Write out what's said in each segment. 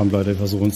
Komm Leute, wir versuchen.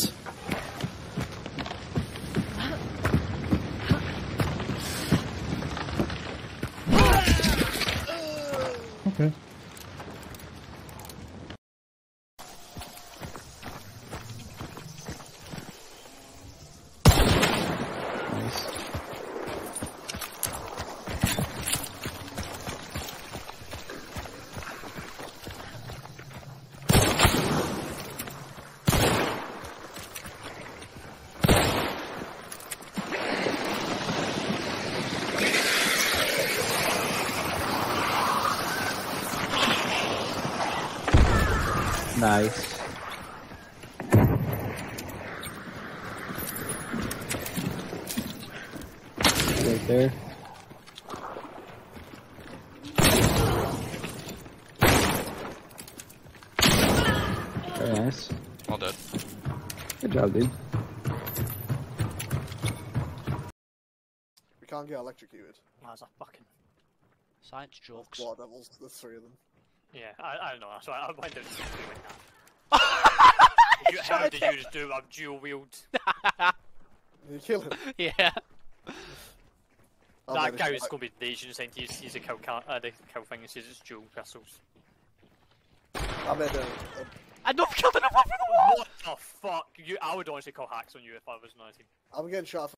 Nice. Right there. Very nice. All dead. Good job, dude. We can't get electrocuted. That's a fucking science jokes. Water devils, the three of them. Yeah, I, I don't know. That's why I went down to doing that. you, how did you just do? I've dual wield. You kill him. yeah. Oh, that guy is was going to be the Asian saying to use, use a cow, ca- uh, the cow thing and says it's dual pistols. I made a, a I don't killed enough for the wall! What the fuck? You, I would honestly call hacks on you if I was 19. I'm getting shot.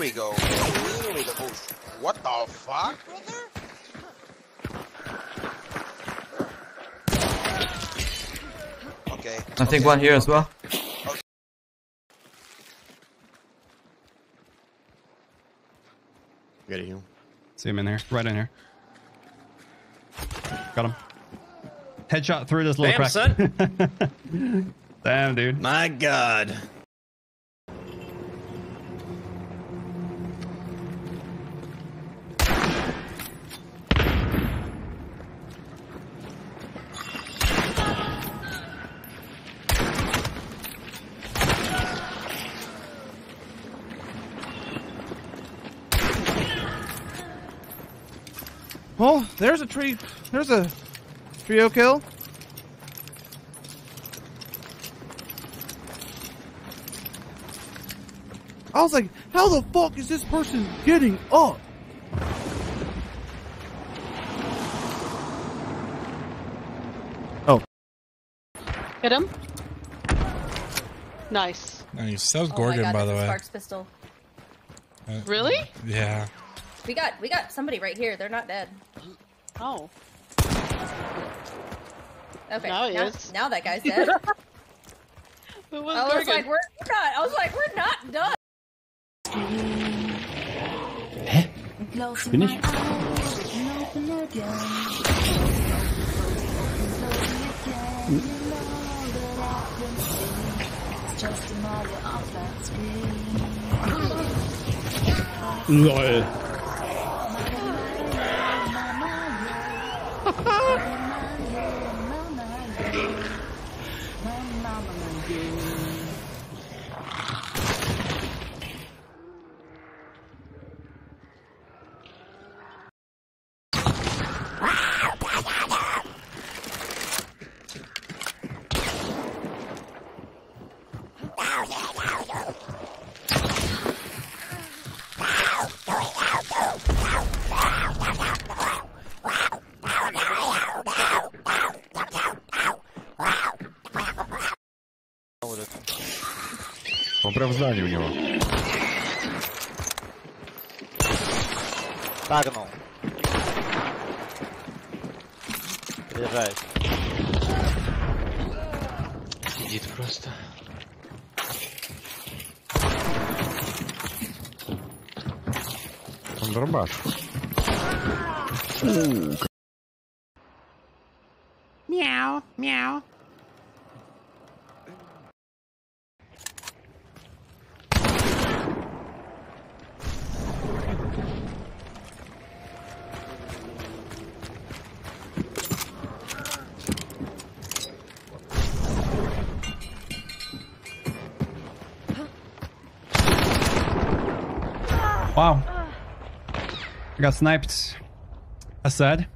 We go. Here we go. Oh, What the fuck, brother? Okay. I think one here as well. Get you. See him in there. Right in here. Got him. Headshot through this little Damn, crack. Damn, dude. My God. Well, there's a tree. There's a trio kill. I was like, how the fuck is this person getting up? Oh, Hit him. Nice. Nice. That was Oh my Gorgon, God, by the that's a way. Sparks pistol. Uh, Really? Yeah. We got we got somebody right here. They're not dead. Oh. Okay. Now he now, is. now that guy's dead. Who was I was like, we're not. I was like, we're not done. Bin ich? LOL. Прям в здании у него. Тагнул. Приезжает. Сидит просто. Он дробаш. Meow, meow. Wow. I got sniped. That's sad.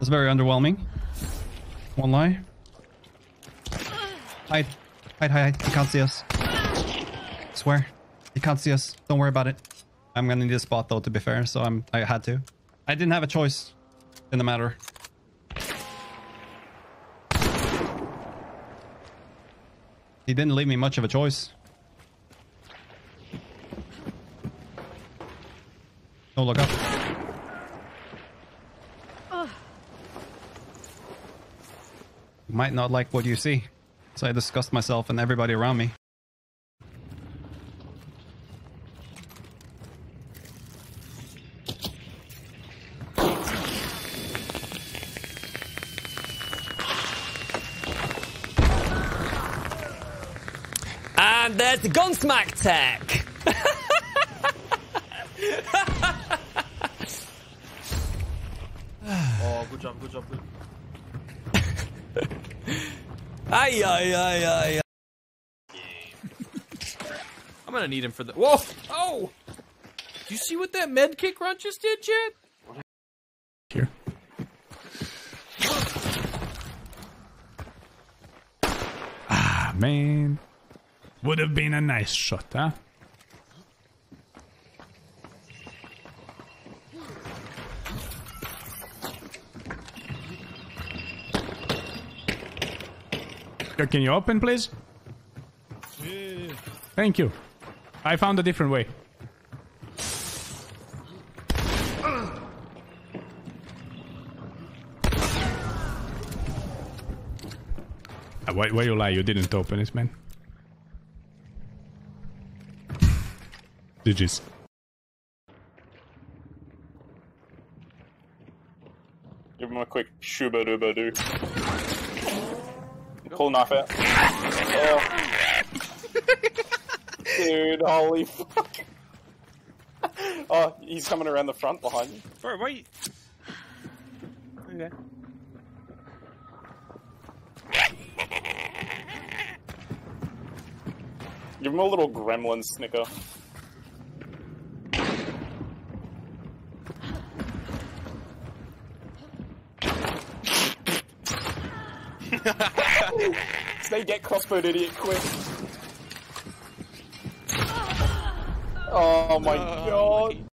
That's very underwhelming. Won't lie. Hide. Hide, hide, hide. Can't see us. Swear. He can't see us. Don't worry about it. I'm gonna need a spot though, to be fair, so I'm I had to. I didn't have a choice in the matter. He didn't leave me much of a choice. Look up. You might not like what you see, so I disgust myself and everybody around me. And there's the Gunsmack tech. good job, good job, good. Ay, ay, ay, ay. I'm gonna need him for the. Whoa! Oh! Do you see what that med kick run just did, Jet? Here. Ah, man. Would have been a nice shot, huh? Can you open, please? Thank you. I found a different way. Uh, Why, why you lie? You didn't open it, man. GG's. Give him a quick shuba doo. Pull knife out. Oh. Dude, holy fuck. Oh, he's coming around the front behind you. Bro, wait. Okay. Give him a little gremlin snicker. They get crossbowed idiot quick. Oh my god.